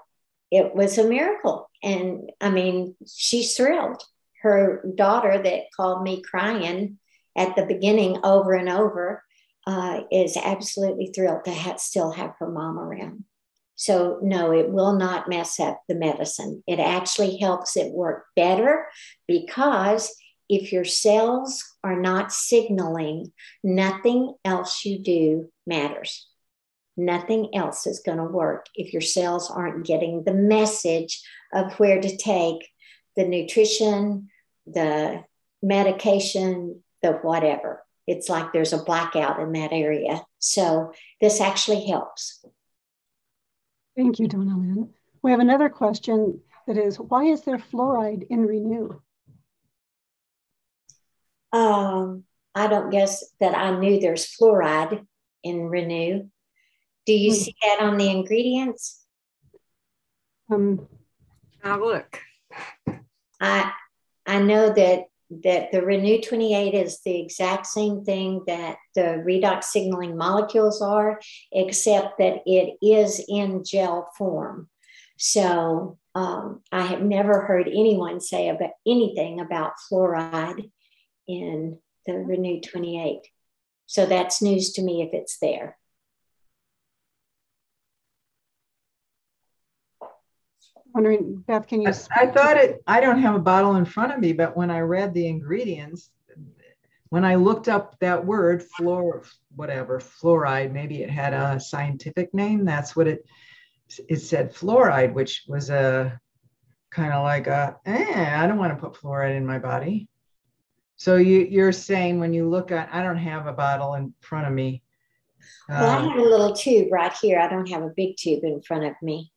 it was a miracle. And i mean she's thrilled. Her daughter that called me crying at the beginning over and over uh, is absolutely thrilled to have, still have her mom around so, no, it will not mess up the medicine. It actually helps it work better because if your cells are not signaling, nothing else you do matters. Nothing else is going to work if your cells aren't getting the message of where to take the nutrition, the medication, the whatever. It's like there's a blackout in that area. So, this actually helps. Thank you, Donnellyn. We have another question that is, why is there fluoride in RENU? Um, I don't guess that I knew there's fluoride in RENU. Do you hmm. see that on the ingredients? Um, now look. I I know that that the RENU 28 is the exact same thing that the redox signaling molecules are, except that it is in gel form. So um, I have never heard anyone say about anything about fluoride in the RENU 28. So that's news to me if it's there. Wondering, Beth, can you? I, I thought it, I don't have a bottle in front of me, but when I read the ingredients, when I looked up that word, fluor, whatever, fluoride, maybe it had a scientific name. That's what it, it said fluoride, which was a kind of like a, eh, I don't want to put fluoride in my body. So you, you're saying when you look at, I don't have a bottle in front of me. Well, I uh, have a little tube right here. I don't have a big tube in front of me.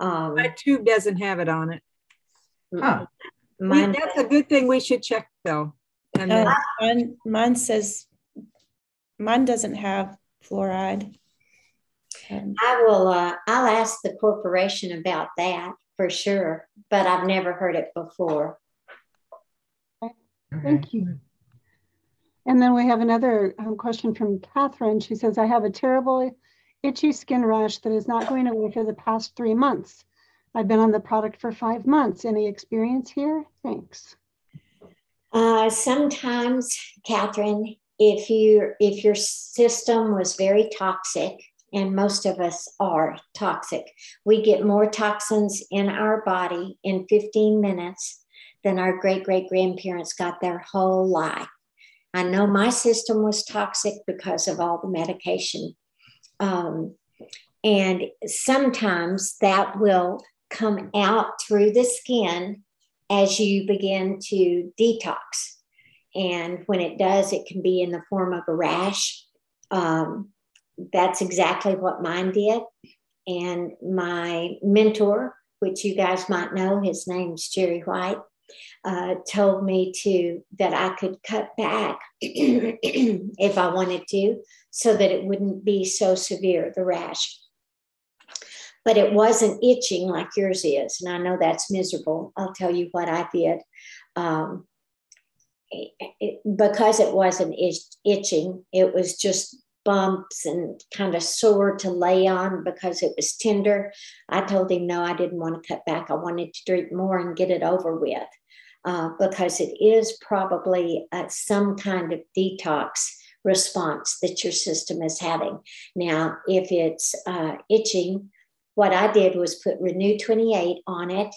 Um, My tube doesn't have it on it. Huh. Mine, that's a good thing we should check though. And uh, mine, mine says, mine doesn't have fluoride. Um, I will, uh, I'll ask the corporation about that for sure, but I've never heard it before. Thank you. And then we have another um, question from Catherine. She says, I have a terrible itchy skin rash that is not going away for the past three months. I've been on the product for five months. Any experience here? Thanks. Uh, sometimes, Catherine, if you if your system was very toxic, and most of us are toxic, we get more toxins in our body in 15 minutes than our great great grandparents got their whole life. I know my system was toxic because of all the medication um, and sometimes that will come out through the skin as you begin to detox. And when it does, it can be in the form of a rash. Um, that's exactly what mine did. And my mentor, which you guys might know, his name's Jerry White, uh, told me to that I could cut back <clears throat> if I wanted to, so that it wouldn't be so severe the rash. But it wasn't itching like yours is, and I know that's miserable. I'll tell you what I did. Um, it, it, because it wasn't itching, it was just bumps and kind of sore to lay on because it was tender. I told him no, I didn't want to cut back. I wanted to drink more and get it over with uh, because it is probably uh, some kind of detox response that your system is having. Now, if it's uh, itching, what I did was put RENU 28 on it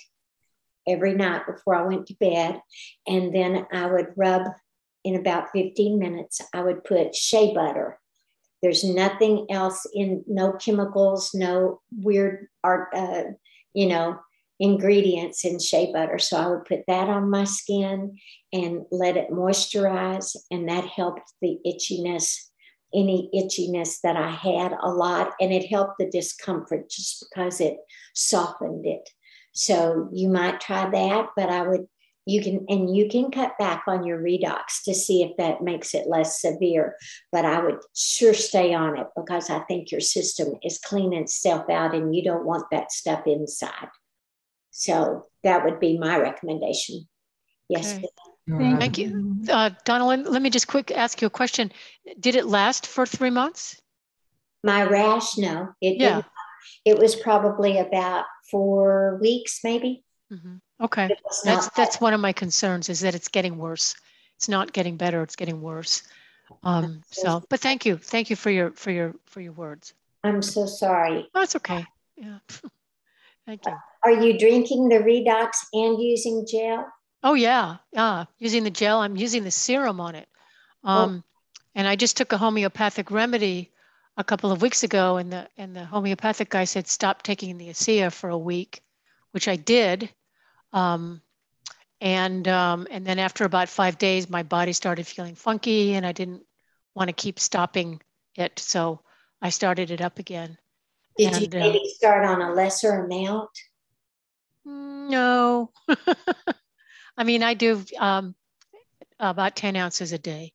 every night before I went to bed. And then I would rub in about 15 minutes, I would put shea butter. There's nothing else in, no chemicals, no weird art, uh, you know, ingredients in shea butter. So I would put that on my skin and let it moisturize, and that helped the itchiness, any itchiness that I had a lot, and it helped the discomfort just because it softened it. So you might try that, but I would you can and you can cut back on your redox to see if that makes it less severe but i would sure stay on it because i think your system is cleaning itself out and you don't want that stuff inside so that would be my recommendation. Yes. Okay. Thank you. Uh, Donna, let me just quick ask you a question. Did it last for three months? My rash, no. It yeah. It was probably about four weeks, maybe. Mm-hmm. Okay. That's that's one of my concerns is that it's getting worse. It's not getting better. It's getting worse. Um, so, but thank you, thank you for your for your for your words. I'm so sorry. Oh, that's okay. Yeah. <laughs> thank you. Are you drinking the Redox and using gel? Oh yeah, yeah. Using the gel, I'm using the serum on it. Oh. Um, oh. And I just took a homeopathic remedy a couple of weeks ago, and the and the homeopathic guy said stop taking the ASEA for a week, which I did. Um, and um, and then after about five days, my body started feeling funky, and I didn't want to keep stopping it, so I started it up again. Did and, you maybe uh, start on a lesser amount? No. <laughs> I mean, I do um, about 10 ounces a day.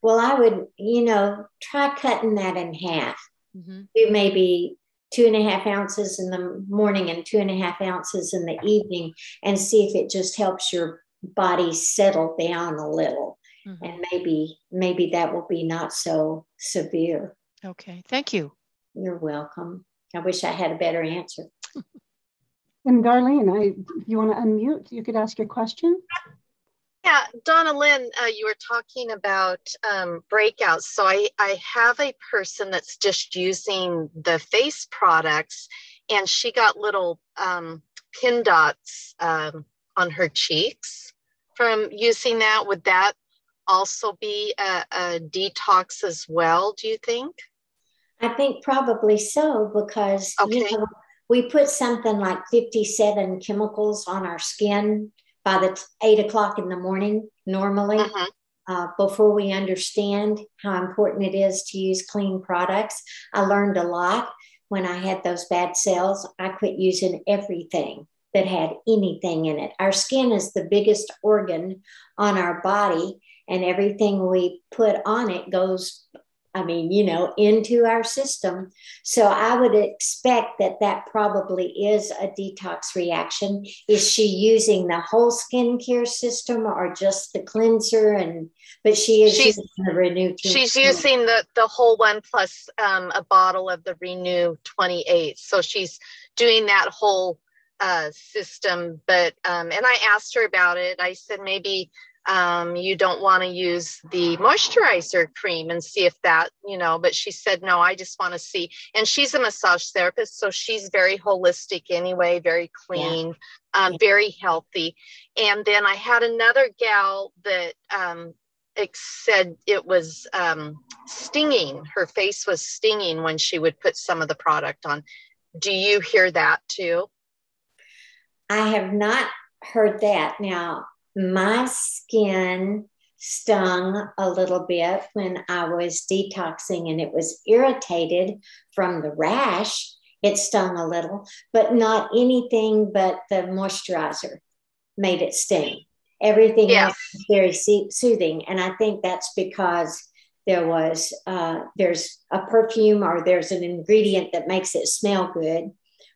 Well, I would, you know, try cutting that in half. Mm-hmm. Do maybe two and a half ounces in the morning and two and a half ounces in the evening and see if it just helps your body settle down a little. Mm-hmm. And maybe, maybe that will be not so severe. Okay. Thank you. You're welcome. I wish I had a better answer. And Darlene, I, if you want to unmute, you could ask your question. Yeah, Donnellyn, uh, you were talking about um, breakouts. So I, I have a person that's just using the face products, and she got little um, pin dots um, on her cheeks from using that. Would that also be a, a detox as well, do you think? I think probably so because okay. you know, we put something like 57 chemicals on our skin by the t- eight o'clock in the morning normally uh-huh. uh, before we understand how important it is to use clean products. I learned a lot when I had those bad cells. I quit using everything that had anything in it. Our skin is the biggest organ on our body, and everything we put on it goes I mean, you know, into our system. So I would expect that that probably is a detox reaction. Is she using the whole skincare system or just the cleanser? And but she is she's, using the RENU. She's using the the whole one plus um, a bottle of the RENU 28. So she's doing that whole uh, system. But um, and I asked her about it. I said maybe um, you don't want to use the moisturizer cream and see if that, you know, but she said, no, I just want to see. And she's a massage therapist, so she's very holistic anyway, very clean, yeah. um, very healthy. And then I had another gal that um, it said it was um, stinging. Her face was stinging when she would put some of the product on. Do you hear that too? I have not heard that. Now, my skin stung a little bit when I was detoxing and it was irritated from the rash. It stung a little, but not anything but the moisturizer made it sting. Everything yeah. else was very soothing. And I think that's because there was uh, there's a perfume or there's an ingredient that makes it smell good,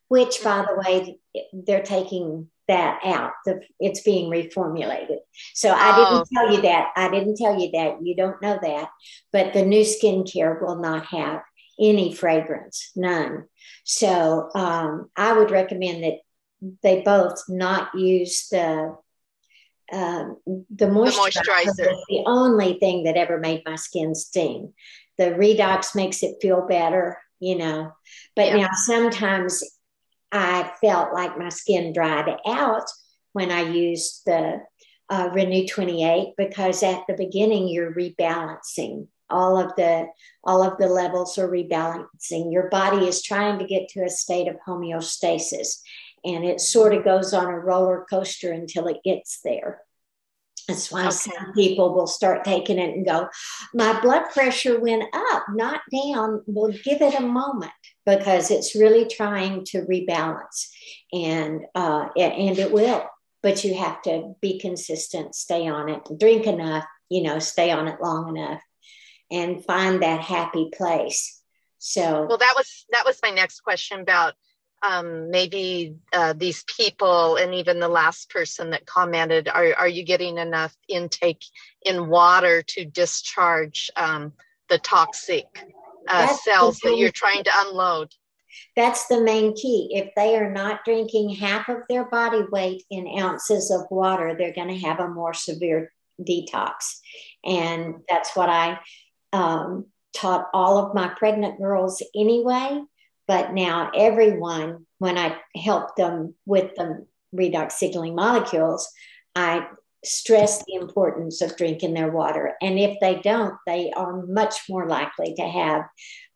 which by the way, they're taking that out. The, it's being reformulated. So I didn't oh. tell you that. I didn't tell you that. You don't know that. But the new skincare will not have any fragrance, none. So um, I would recommend that they both not use the um, the moisturizer. The, moisturizer. the only thing that ever made my skin sting. The redox makes it feel better, you know. But yeah. now sometimes I felt like my skin dried out when I used the uh, RENU 28 because at the beginning you're rebalancing all of the all of the levels are rebalancing. Your body is trying to get to a state of homeostasis, and it sort of goes on a roller coaster until it gets there. That's why okay. some people will start taking it and go, My blood pressure went up, not down. We'll give it a moment because it's really trying to rebalance and uh, and it will but you have to be consistent stay on it drink enough you know stay on it long enough and find that happy place. So well that was that was my next question about um, maybe uh, these people and even the last person that commented are, are you getting enough intake in water to discharge um, the toxic uh, cells that you're trying to unload. That's the main key. If they are not drinking half of their body weight in ounces of water, they're going to have a more severe detox. And that's what I um, taught all of my pregnant girls anyway. But now, everyone, when I help them with the redox signaling molecules, I stress the importance of drinking their water. And if they don't, they are much more likely to have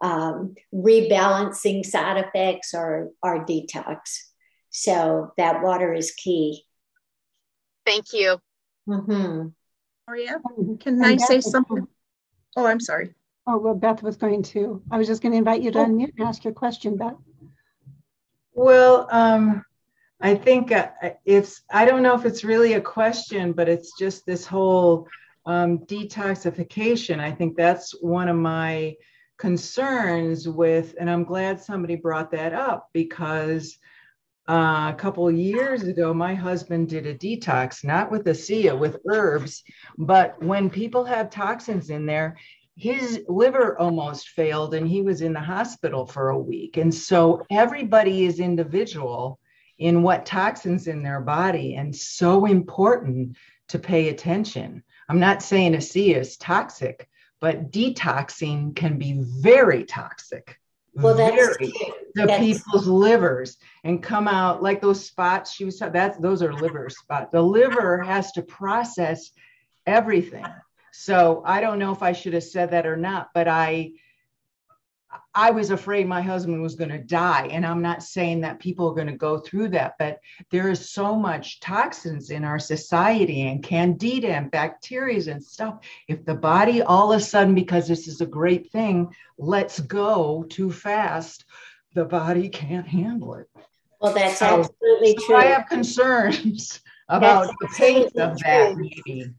um, rebalancing side effects or, or detox. So that water is key. Thank you. Mm-hmm. Maria, can I say something? Oh, I'm sorry. Oh, well, Beth was going to. I was just going to invite you to oh. unmute and ask your question, Beth. Well, um, I think uh, it's, I don't know if it's really a question, but it's just this whole um, detoxification. I think that's one of my concerns with, and I'm glad somebody brought that up because uh, a couple years ago, my husband did a detox, not with ASEA, with herbs. But when people have toxins in there, his liver almost failed and he was in the hospital for a week. And so everybody is individual in what toxins in their body and so important to pay attention. I'm not saying ASEA is toxic, but detoxing can be very toxic well, that's very, to that's, people's livers and come out like those spots she was that's those are liver <laughs> spots. The liver has to process everything. So I don't know if I should have said that or not, but I I was afraid my husband was going to die. And I'm not saying that people are going to go through that, but there is so much toxins in our society and candida and bacteria and stuff. If the body all of a sudden, because this is a great thing, lets go too fast, the body can't handle it. Well, that's so, absolutely so true. I have concerns about that's the pace of true. that, maybe.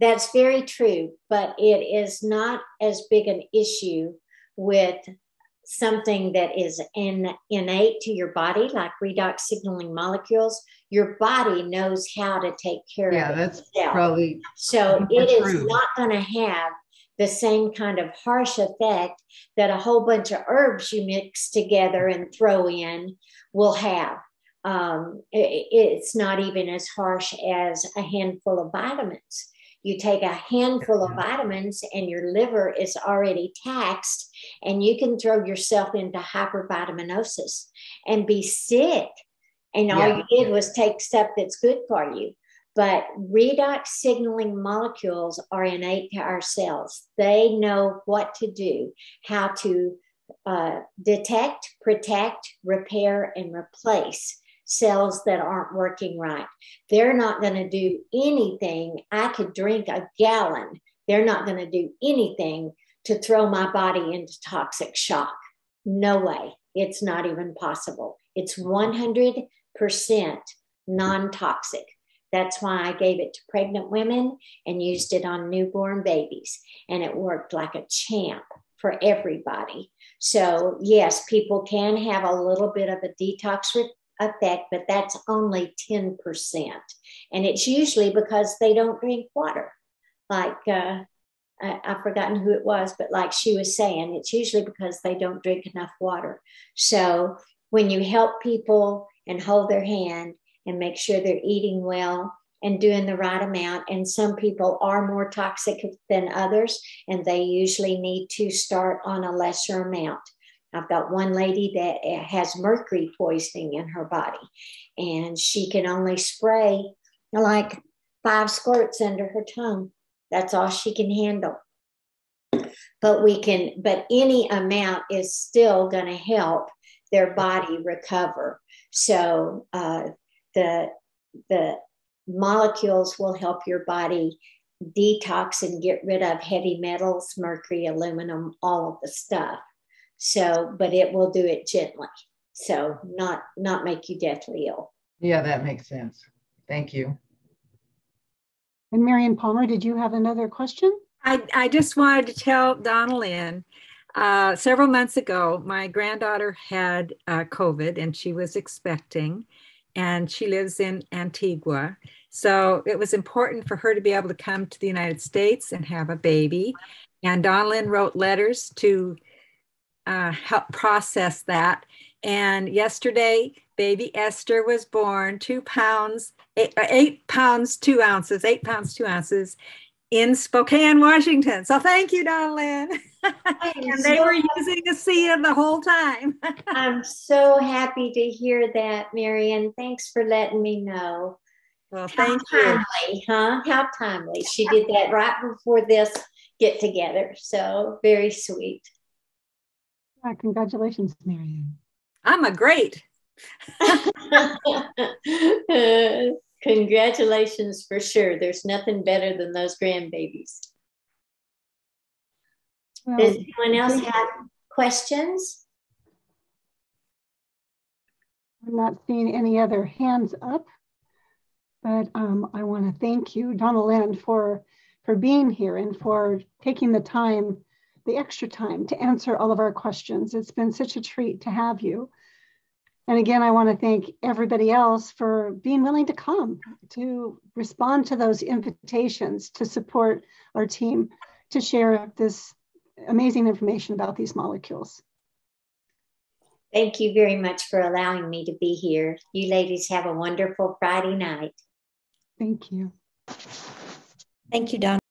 That's very true, but it is not as big an issue with something that is in, innate to your body, like redox signaling molecules, your body knows how to take care yeah, of it. Yeah, that's itself. probably so. It is true. not going to have the same kind of harsh effect that a whole bunch of herbs you mix together and throw in will have. Um, it, it's not even as harsh as a handful of vitamins. You take a handful of vitamins and your liver is already taxed, and you can throw yourself into hypervitaminosis and be sick. And all yeah. you did was take stuff that's good for you. But redox signaling molecules are innate to our cells. They know what to do, how to uh, detect, protect, repair, and replace cells that aren't working right. They're not going to do anything. I could drink a gallon. They're not going to do anything to throw my body into toxic shock. No way. It's not even possible. It's 100% non toxic. That's why I gave it to pregnant women and used it on newborn babies. And it worked like a champ for everybody. So, yes, people can have a little bit of a detox effect, but that's only 10%. And it's usually because they don't drink water. Like, uh, I, I've forgotten who it was, but like she was saying, it's usually because they don't drink enough water. So when you help people and hold their hand and make sure they're eating well and doing the right amount, and some people are more toxic than others, and they usually need to start on a lesser amount. I've got one lady that eh, has mercury poisoning in her body, and she can only spray like five squirts under her tongue. That's all she can handle. But we can, but any amount is still going to help their body recover. So uh, the the molecules will help your body detox and get rid of heavy metals, mercury, aluminum, all of the stuff. So, but it will do it gently. So not not make you deathly ill. Yeah, that makes sense. Thank you. And Marion Palmer, did you have another question? I, I just wanted to tell Donnellyn, uh, several months ago, my granddaughter had uh, COVID and she was expecting, and she lives in Antigua. So it was important for her to be able to come to the United States and have a baby. And Donnellyn wrote letters to uh, help process that. And yesterday, baby Esther was born, two pounds, eight, uh, eight pounds, two ounces, eight pounds, two ounces in Spokane, Washington. So thank you, Donnellyn. <laughs> and they so were using ASEA the whole time. <laughs> I'm so happy to hear that, Marion. Thanks for letting me know. Well, thank How timely, you. huh? How timely. She did that right before this get together. So very sweet. Yeah, congratulations, Marion. I'm a great. <laughs> congratulations for sure. There's nothing better than those grandbabies. Well, Does anyone else have questions? I'm not seeing any other hands up, but um, I want to thank you, Donnellyn, for, for being here and for taking the time, the extra time to answer all of our questions. It's been such a treat to have you. And again, I want to thank everybody else for being willing to come, to respond to those invitations, to support our team, to share this amazing information about these molecules. Thank you very much for allowing me to be here. You ladies have a wonderful Friday night. Thank you. Thank you, Don.